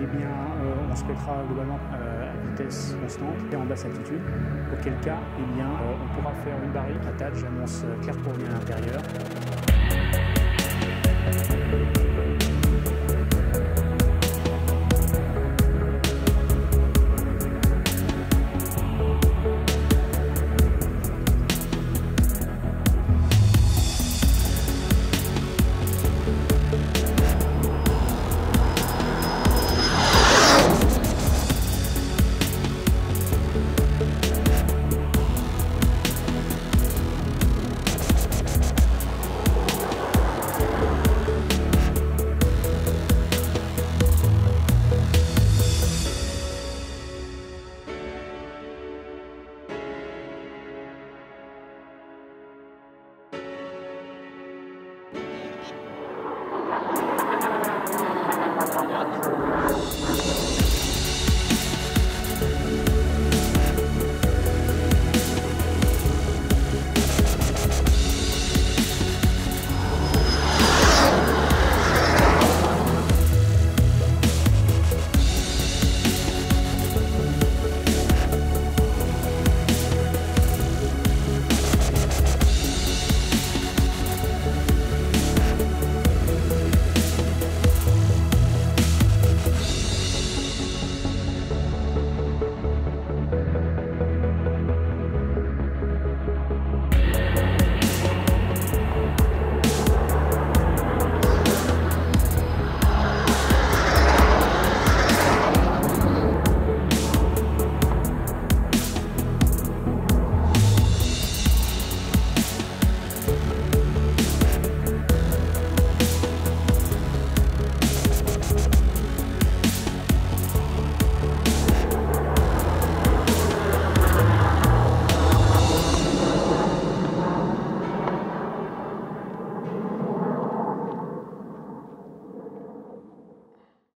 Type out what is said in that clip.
Eh bien, euh, on se mettra globalement euh, à vitesse constante et en basse altitude, auquel cas, eh bien, euh, on pourra faire une barrique. À tâche, j'annonce euh, clair pour à l'intérieur,